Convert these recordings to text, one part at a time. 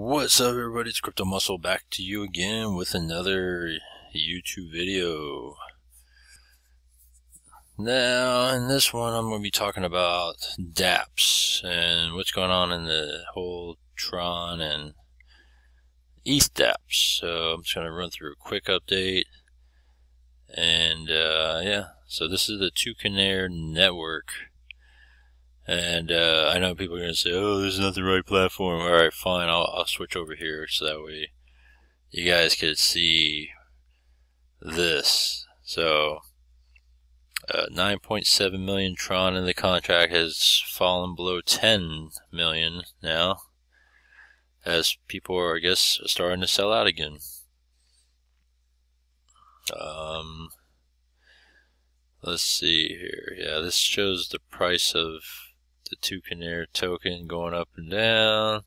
What's up everybody, it's Crypto Muscle back to you again with another YouTube video. Now, in this one I'm going to be talking about dApps and what's going on in the whole Tron and ETH dApps. So I'm just going to run through a quick update. And uh, yeah, so this is the Tewkenaire network. And uh, I know people are going to say, oh, this is not the right platform. All right, fine, I'll, I'll switch over here so that way you guys could see this. So, uh, 9.7 million Tron in the contract has fallen below 10 million now, as people are, I guess, starting to sell out again. Um, let's see here. Yeah, this shows the price of the Tewkenaire token going up and down.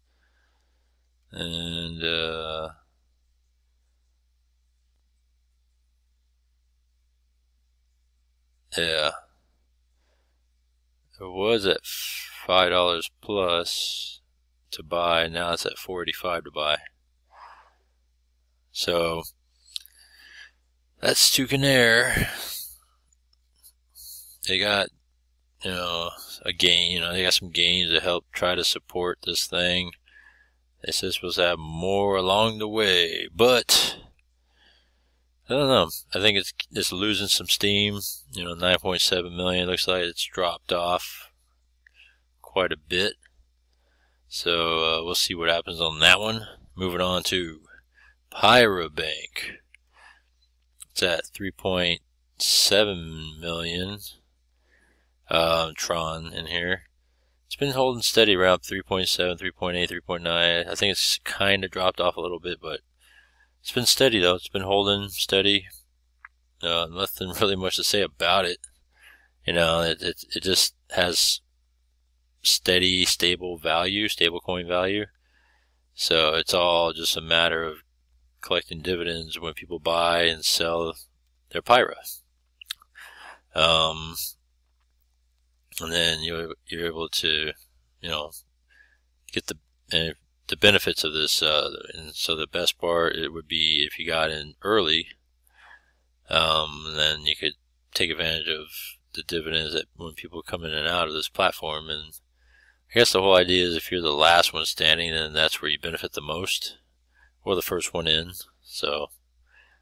And, uh, yeah. It was at $5 plus to buy, now it's at 485 to buy. So, that's Tewkenaire. They got you know, a gain. You know, they got some gains to help try to support this thing. They said supposed to have more along the way, but I don't know. I think it's it's losing some steam. You know, 9.7 million looks like it's dropped off quite a bit. So uh, we'll see what happens on that one. Moving on to Pyrabank. It's at 3.7 million uh, Tron in here. It's been holding steady around 3.7, 3.8, 3.9. I think it's kind of dropped off a little bit, but it's been steady though. It's been holding steady. Uh, nothing really much to say about it. You know, it, it, it just has steady, stable value, stable coin value. So it's all just a matter of collecting dividends when people buy and sell their Pyra. Um, and then you're you're able to, you know, get the uh, the benefits of this. Uh, and so the best part it would be if you got in early, um, then you could take advantage of the dividends that when people come in and out of this platform. And I guess the whole idea is if you're the last one standing, then that's where you benefit the most, or the first one in. So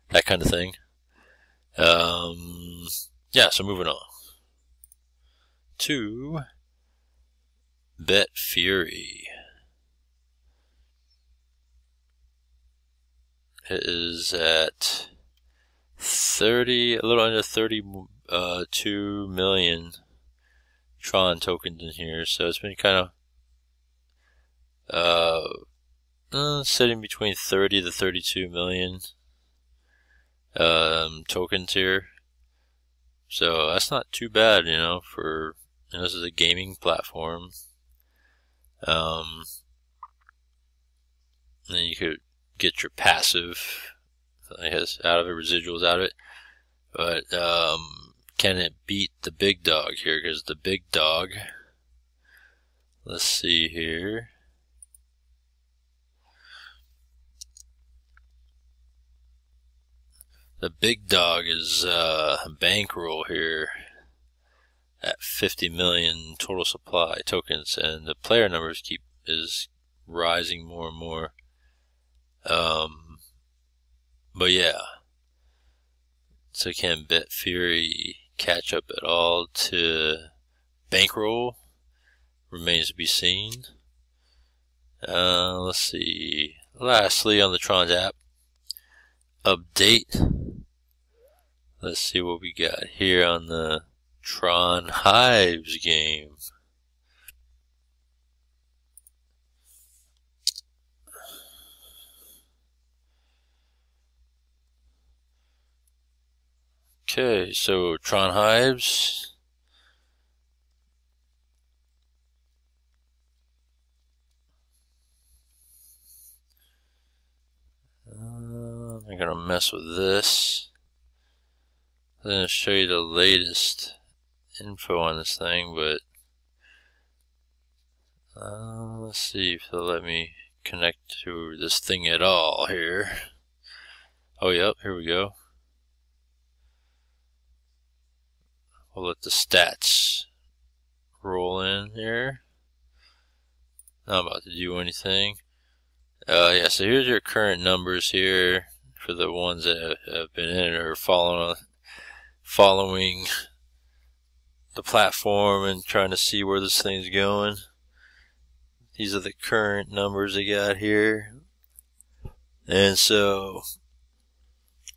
that kind of thing. Um, yeah. So moving on to Bet Fury. It is at 30, a little under 32 uh, million Tron tokens in here, so it's been kind of uh, uh, sitting between 30 to 32 million um, tokens here. So that's not too bad, you know, for and this is a gaming platform. Um, and then you could get your passive, I guess, out of it, residuals out of it. But um, can it beat the big dog here? Because the big dog, let's see here. The big dog is uh, bankroll here at 50 million total supply tokens, and the player numbers keep is rising more and more. Um, but yeah, so can Bet Fury catch up at all to bankroll? Remains to be seen. Uh, let's see. Lastly, on the Tron app, update. Let's see what we got here on the Tron Hives game. Okay, so Tron Hives. Uh, I'm gonna mess with this. I'm gonna show you the latest info on this thing, but uh, let's see if they'll let me connect to this thing at all here. Oh, yep, here we go. We'll let the stats roll in here. Not about to do anything. Uh, yeah, so here's your current numbers here for the ones that have been in or following following the platform and trying to see where this thing's going. These are the current numbers they got here. And so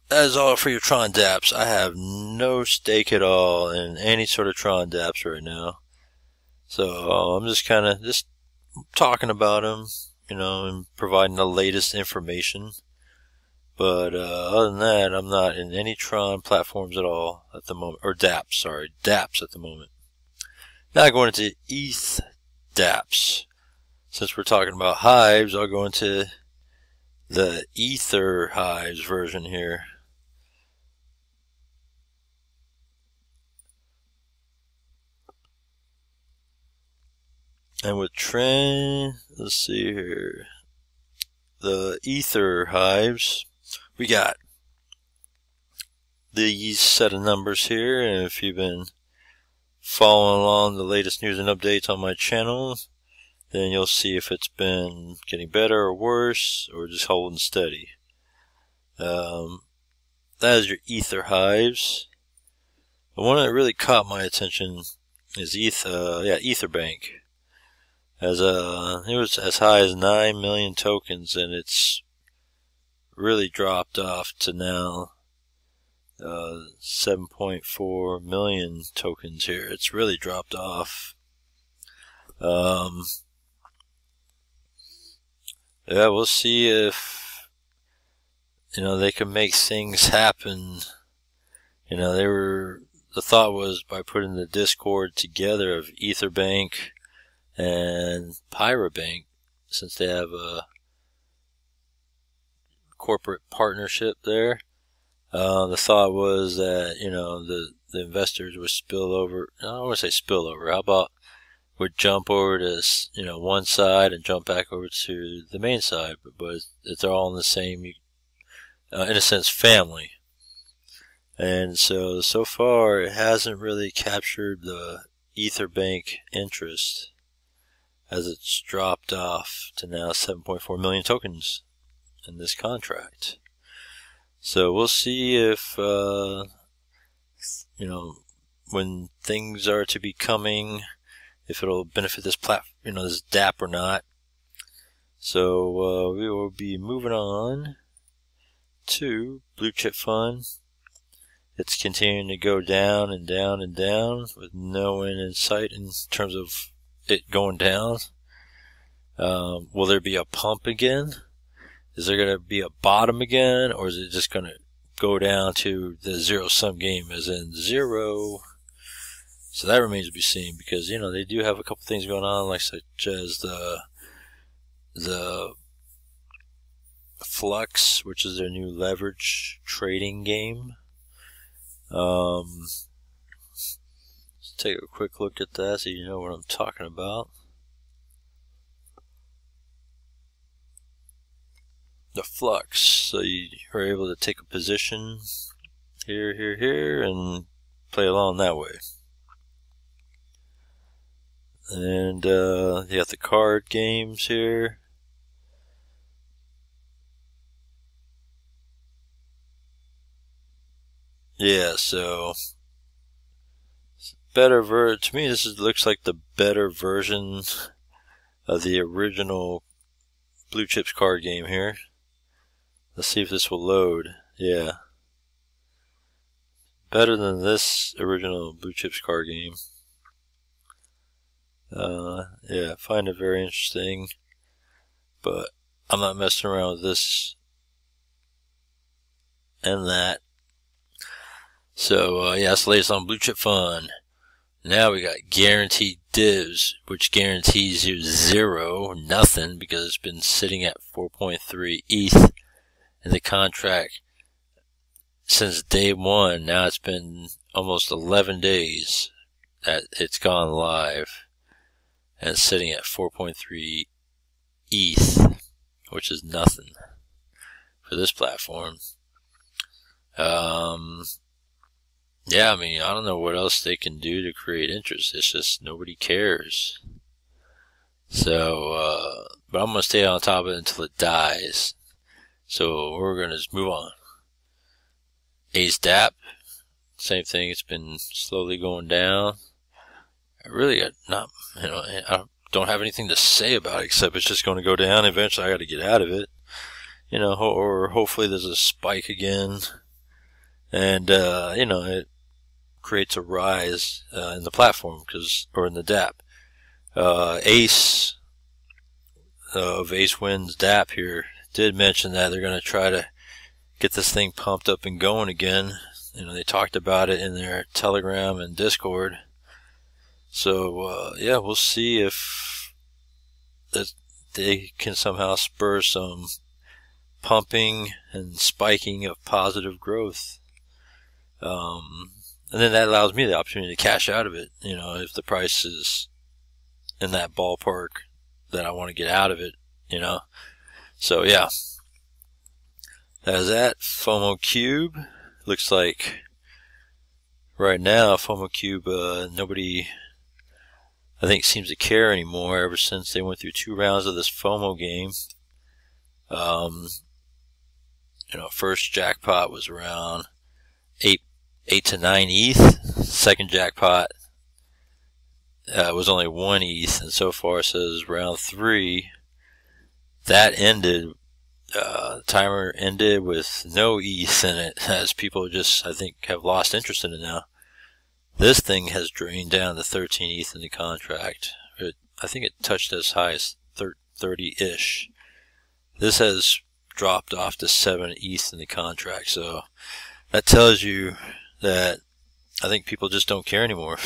that is all for your Tron Dapps. I have no stake at all in any sort of Tron Dapps right now. So I'm just kind of just talking about them, you know, and providing the latest information. But uh, other than that, I'm not in any Tron platforms at all at the moment, or DApps, sorry, DApps at the moment. Now going into ETH DApps. Since we're talking about hives, I'll go into the Ether Hives version here. And with trend, let's see here, the Ether Hives, we got these set of numbers here, and if you've been following along the latest news and updates on my channel, then you'll see if it's been getting better or worse, or just holding steady. Um, that is your ether hives. The one that really caught my attention is ether, yeah, Etherbank. As uh, it was as high as nine million tokens, and it's really dropped off to now uh, 7.4 million tokens here. It's really dropped off. Um, yeah, we'll see if you know they can make things happen. You know, they were the thought was by putting the Discord together of Etherbank and Pyrabank, since they have a corporate partnership there. Uh, the thought was that you know the the investors would spill over. I don't want to say spill over. How about would jump over to you know one side and jump back over to the main side, but, but they're all in the same, uh, in a sense, family. And so so far, it hasn't really captured the Etherbank interest as it's dropped off to now 7.4 million tokens in this contract. So we'll see if, uh, you know, when things are to be coming, if it'll benefit this plat, you know, this DApp or not. So uh, we will be moving on to Blue Chip Fund. It's continuing to go down and down and down with no end in sight in terms of it going down. Um, will there be a pump again? Is there going to be a bottom again, or is it just going to go down to the zero sum game, as in zero? So that remains to be seen because you know they do have a couple things going on, like such as the the Flux, which is their new leverage trading game. Um, let's take a quick look at that so you know what I'm talking about. The flux. So you are able to take a position here, here, here, and play along that way. And uh, you got the card games here. Yeah, so better ver to me this is, looks like the better version of the original Blue Chips card game here. Let's see if this will load. Yeah. Better than this original Blue Chips card game. Uh, yeah, find it very interesting. But I'm not messing around with this and that. So, uh, yeah, that's the latest on Blue Chip Fund. Now we got guaranteed divs, which guarantees you zero, nothing, because it's been sitting at 4.3 ETH in the contract since day one. Now it's been almost 11 days that it's gone live and sitting at 4.3 ETH. which is nothing for this platform. Um, yeah, I mean, I don't know what else they can do to create interest. It's just nobody cares. So, uh, but I'm gonna stay on top of it until it dies. So we're gonna just move on. Ace DAP, same thing. It's been slowly going down. I really not, you know, I don't have anything to say about it except it's just going to go down. Eventually, I got to get out of it, you know, or hopefully there's a spike again, and uh, you know, it creates a rise uh, in the platform because, or in the DAP. Uh, Ace of Ace Wins DAP here did mention that they're going to try to get this thing pumped up and going again. You know, they talked about it in their Telegram and Discord. So, uh, yeah, we'll see if they can somehow spur some pumping and spiking of positive growth. Um, and then that allows me the opportunity to cash out of it, you know, if the price is in that ballpark that I want to get out of it, you know. So, yeah. That is that. FOMO Cube. Looks like right now, FOMO Cube, uh, nobody, I think, seems to care anymore ever since they went through two rounds of this FOMO game. Um, you know, first jackpot was around eight, eight to nine ETH. Second jackpot uh, was only one ETH, and so far it says round three. That ended uh, timer ended with no ETH in it, as people just, I think, have lost interest in it now. This thing has drained down to 13 ETH in the contract. It, I think it touched as high as 30-ish. This has dropped off to 7 ETH in the contract, so that tells you that I think people just don't care anymore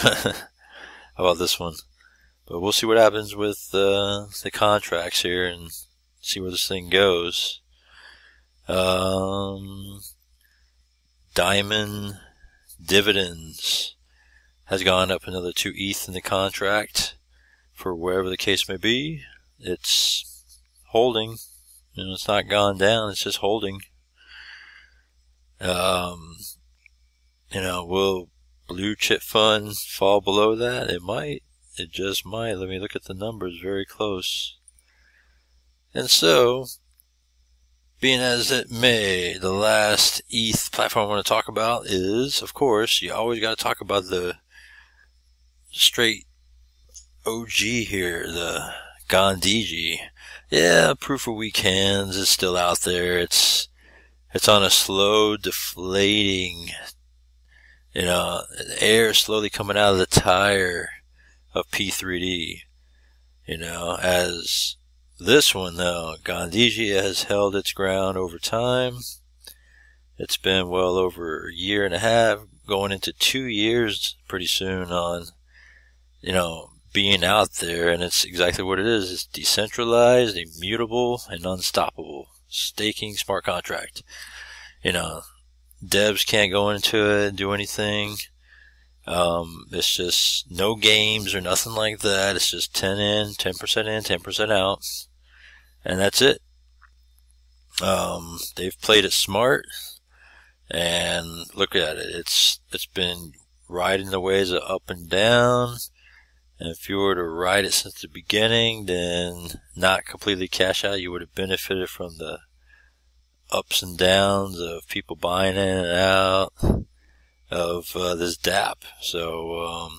about this one. But we'll see what happens with uh, the contracts here and see where this thing goes. Um, Diamond Dividends has gone up another 2 ETH in the contract for wherever the case may be. It's holding. You know, it's not gone down, it's just holding. Um, you know, will blue chip fund fall below that? It might. It just might. Let me look at the numbers very close. And so, being as it may, the last ETH platform I want to talk about is, of course, you always got to talk about the straight OG here, the Gandhiji. Yeah, proof of weak hands is still out there. It's it's on a slow deflating, you know, air slowly coming out of the tire of P3D. You know, as this one, though, Gandhiji has held its ground over time. It's been well over a year and a half, going into two years pretty soon on, you know, being out there, and it's exactly what it is. It's decentralized, immutable, and unstoppable. Staking smart contract. You know, devs can't go into it and do anything. Um, it's just no games or nothing like that. It's just 10 in, 10% in, 10% out. And that's it. Um, they've played it smart. And look at it. It's, it's been riding the waves of up and down. And if you were to ride it since the beginning, then not completely cash out, you would have benefited from the ups and downs of people buying in and out of uh, this DAP. So um,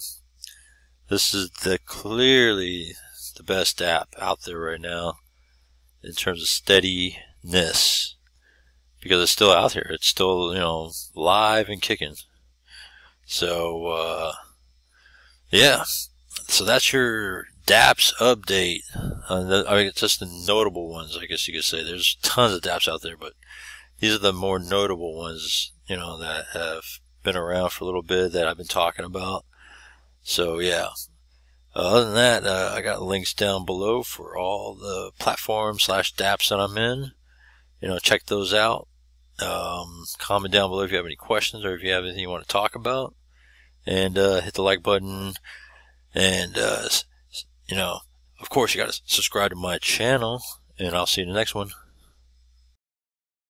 this is the clearly the best DAP out there right now in terms of steadiness because it's still out here. It's still you know live and kicking. So uh, yeah, so that's your DApps update. Uh, I mean, just the notable ones, I guess you could say. There's tons of DApps out there, but these are the more notable ones, you know, that have been around for a little bit that I've been talking about. So yeah. Uh, other than that, uh, I got links down below for all the platforms slash dApps that I'm in. You know, check those out. Um, comment down below if you have any questions or if you have anything you want to talk about. And uh, hit the like button. And, uh, you know, of course, you got to subscribe to my channel and I'll see you in the next one.